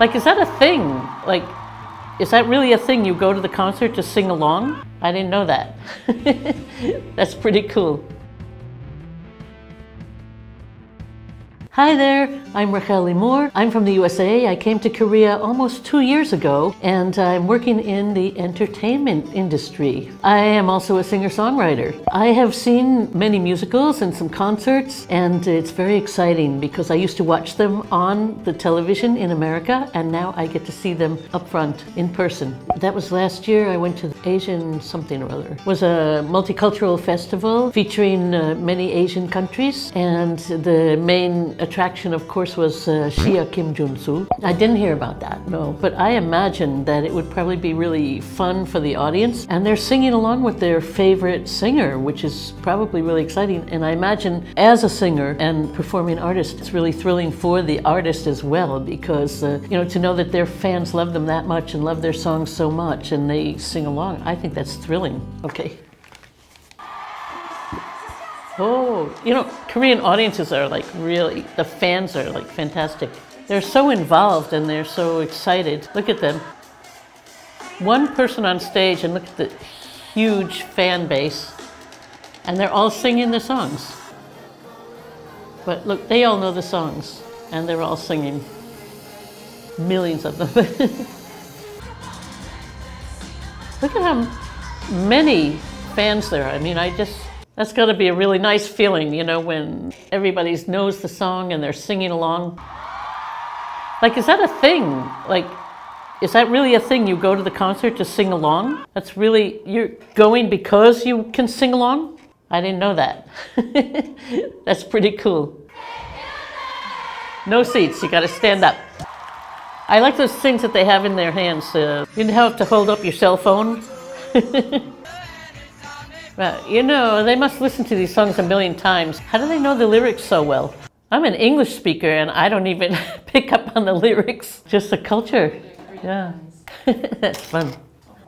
Like, is that a thing? Like, is that really a thing? You go to the concert to sing along? I didn't know that. That's pretty cool. Hi there, I'm Rahel Limor. I'm from the USA. I came to Korea almost two years ago and I'm working in the entertainment industry. I am also a singer-songwriter. I have seen many musicals and some concerts and it's very exciting because I used to watch them on the television in America and now I get to see them up front in person. That was last year. I went to Asian something or other. It was a multicultural festival featuring uh, many Asian countries and the main attraction, of course, was uh, Xia Kim Jun-soo. I didn't hear about that, no, but I imagine that it would probably be really fun for the audience. And they're singing along with their favorite singer, which is probably really exciting. And I imagine as a singer and performing artist, it's really thrilling for the artist as well, because, uh, you know, to know that their fans love them that much and love their songs so much and they sing along, I think that's thrilling. Okay. Oh, you know, Korean audiences are like really, the fans are like fantastic. They're so involved and they're so excited. Look at them. One person on stage and look at the huge fan base and they're all singing the songs. But look, they all know the songs and they're all singing. Millions of them. look at how many fans there are. I mean, I just, that's got to be a really nice feeling, you know, when everybody knows the song and they're singing along. Like, is that a thing? Like, is that really a thing? You go to the concert to sing along? That's really, you're going because you can sing along? I didn't know that. That's pretty cool. No seats, you got to stand up. I like those things that they have in their hands. Uh, you don't have to hold up your cell phone. Well, you know, they must listen to these songs a million times. How do they know the lyrics so well? I'm an English speaker and I don't even pick up on the lyrics. Just the culture. Yeah. That's fun.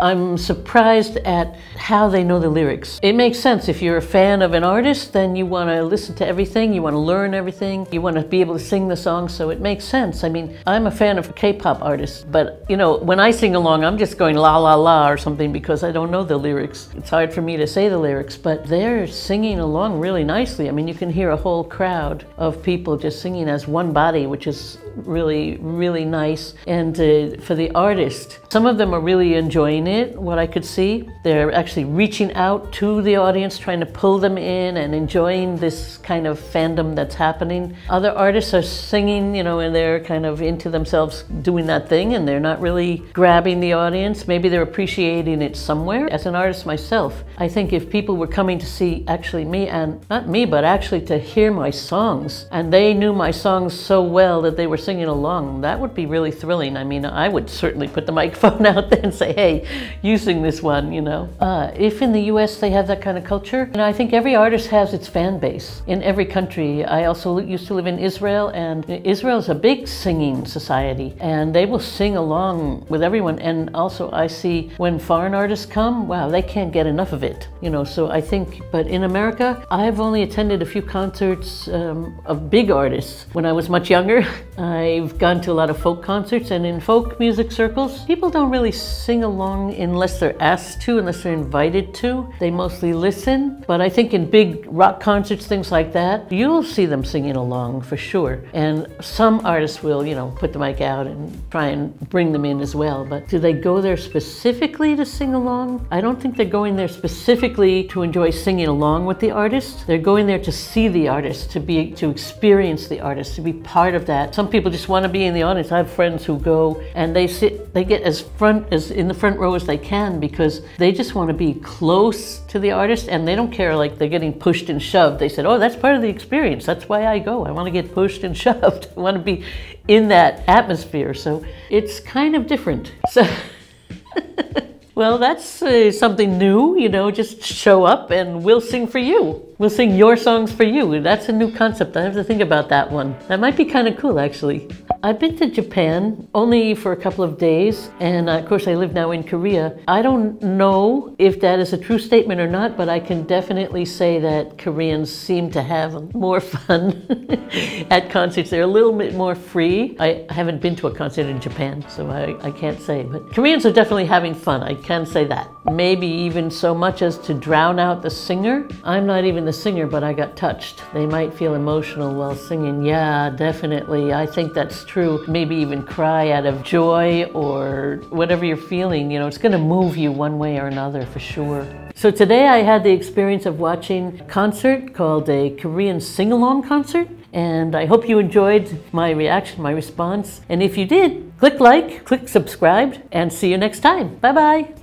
I'm surprised at how they know the lyrics. It makes sense. If you're a fan of an artist, then you want to listen to everything, you want to learn everything, you want to be able to sing the song, so it makes sense. I mean, I'm a fan of K-pop artists, but you know, when I sing along, I'm just going la la la or something because I don't know the lyrics. It's hard for me to say the lyrics, but they're singing along really nicely. I mean, you can hear a whole crowd of people just singing as one body, which is really, really nice. And uh, for the artist, some of them are really enjoying it, what I could see. They're actually reaching out to the audience, trying to pull them in and enjoying this kind of fandom that's happening. Other artists are singing, you know, and they're kind of into themselves doing that thing and they're not really grabbing the audience. Maybe they're appreciating it somewhere. As an artist myself, I think if people were coming to see actually me and not me, but actually to hear my songs and they knew my songs so well that they were singing along, that would be really thrilling. I mean, I would certainly put the microphone out there and say, hey, you sing this one, you know. Uh, if in the US they have that kind of culture, know, I think every artist has its fan base in every country. I also used to live in Israel, and Israel is a big singing society, and they will sing along with everyone. And also, I see when foreign artists come, wow, they can't get enough of it, you know. So I think, but in America, I've only attended a few concerts um, of big artists when I was much younger. I've gone to a lot of folk concerts, and in folk music circles, people don't really sing along unless they're asked to, unless they're invited to. They mostly listen. But I think in big rock concerts, things like that, you'll see them singing along for sure. And some artists will, you know, put the mic out and try and bring them in as well. But do they go there specifically to sing along? I don't think they're going there specifically to enjoy singing along with the artist. They're going there to see the artist, to be to experience the artist, to be part of that. Some people just want to be in the audience. I have friends who go and they sit, they get as front as in the front row as they can because they just want to be close to the artist and they don't care like they're getting pushed and shoved. They said, "Oh, that's part of the experience. That's why I go. I want to get pushed and shoved. I want to be in that atmosphere." So it's kind of different. So. Well, that's uh, something new, you know, just show up and we'll sing for you. We'll sing your songs for you. That's a new concept. I have to think about that one. That might be kind of cool, actually. I've been to Japan only for a couple of days, and uh, of course, I live now in Korea. I don't know if that is a true statement or not, but I can definitely say that Koreans seem to have more fun at concerts. They're a little bit more free. I haven't been to a concert in Japan, so I, I can't say, but Koreans are definitely having fun. I can say that. Maybe even so much as to drown out the singer. I'm not even the singer, but I got touched. They might feel emotional while singing. Yeah, definitely. I think that's true. Maybe even cry out of joy or whatever you're feeling. You know, it's going to move you one way or another for sure. So today I had the experience of watching a concert called a Korean sing-along concert. And I hope you enjoyed my reaction, my response. And if you did, click like, click subscribe, and see you next time. Bye bye.